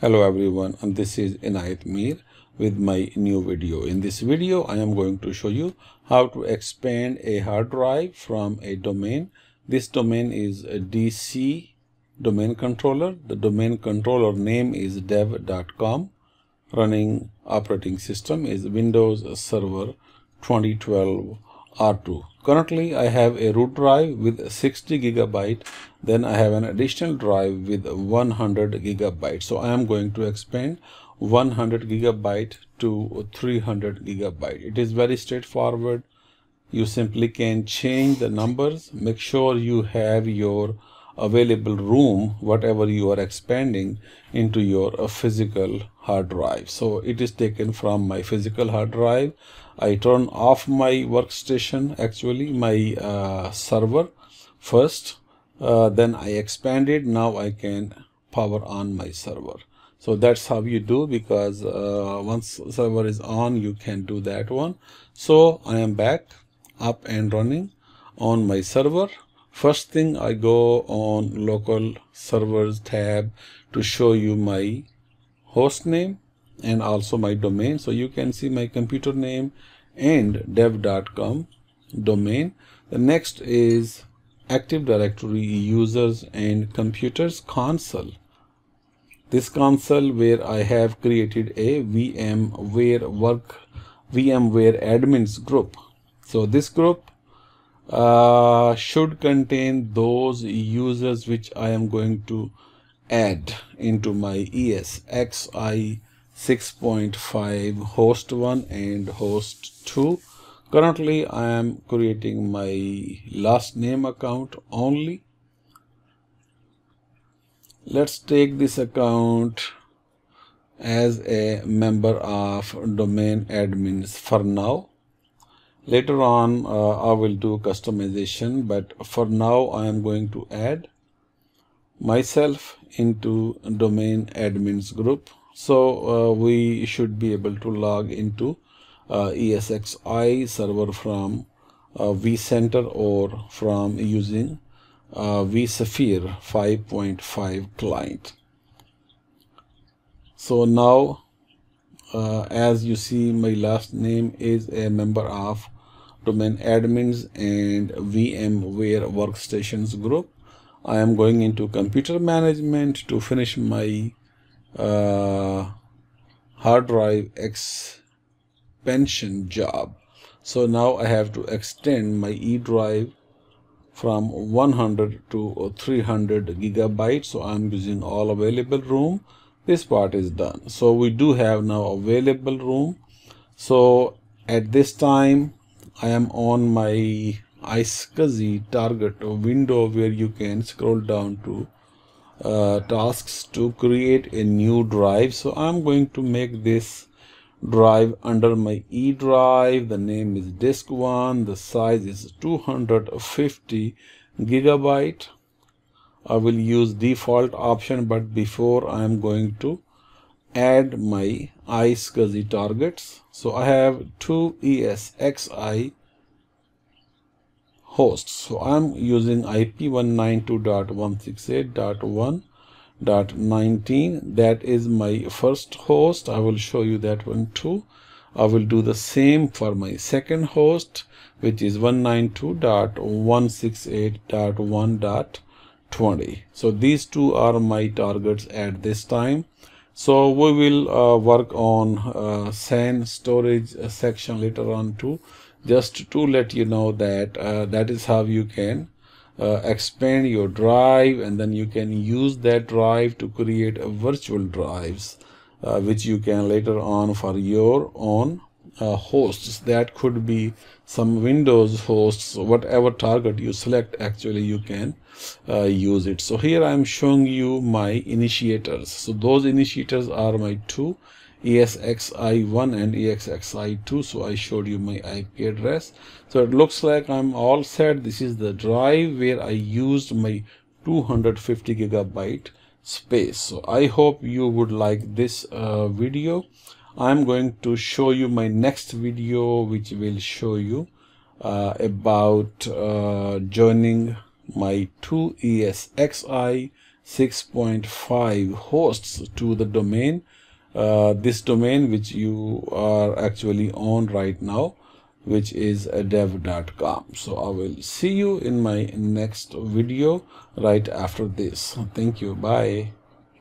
Hello everyone and this is Enayat Meer with my new video. In this video I am going to show you how to expand a hard drive from a domain. This domain is a DC domain controller. The domain controller name is dev.com. Running operating system is Windows Server 2012 R2. Currently I have a root drive with 60 gigabyte then I have an additional drive with 100 gigabyte. So I am going to expand 100 gigabyte to 300 gigabyte. It is very straightforward. You simply can change the numbers. Make sure you have your available room whatever you are expanding into your physical hard drive. So it is taken from my physical hard drive. I turn off my workstation actually my uh, server first. Uh, then i expand it. Now i can power on my server. So that's how you do because uh, once server is on you can do that one. So i am back up and running on my server. First thing I go on local servers tab to show you my host name and also my domain. So you can see my computer name and dev.com domain. The next is Active Directory users and computers console. This console where I have created a VMware work VMware admins group. So this group uh, should contain those users which I am going to add into my ESXi 6.5 host 1 and host 2 currently I am creating my last name account only. Let's take this account as a member of domain admins for now. Later on uh, I will do customization but for now I am going to add myself into domain admins group so uh, we should be able to log into uh, ESXi server from uh, vCenter or from using uh, vSphere 5.5 client so now uh, as you see my last name is a member of domain admins and VMware workstations group. I am going into computer management to finish my uh, hard drive expansion job. So now I have to extend my E drive from 100 to 300 gigabytes. So I'm using all available room. This part is done. So we do have now available room. So at this time, I am on my iSCSI target window where you can scroll down to uh, tasks to create a new drive. So I'm going to make this drive under my E drive. The name is disk one. The size is 250 gigabyte. I will use default option, but before I am going to add my iSCSI targets. So I have two ESXi hosts. So I'm using IP 192.168.1.19. That is my first host. I will show you that one too. I will do the same for my second host, which is 192.168.1.20. So these two are my targets at this time. So we will uh, work on uh, SAN storage uh, section later on too, just to let you know that uh, that is how you can uh, expand your drive and then you can use that drive to create virtual drives uh, which you can later on for your own hosts that could be some windows hosts whatever target you select actually you can uh, use it. So here i am showing you my initiators. So those initiators are my two ESXi1 and ESXi2 so I showed you my IP address. So it looks like I'm all set. This is the drive where I used my 250 gigabyte space. So I hope you would like this uh, video I'm going to show you my next video which will show you uh, about uh, joining my two ESXi 6.5 hosts to the domain. Uh, this domain which you are actually on right now which is dev.com so i will see you in my next video right after this. Thank you. Bye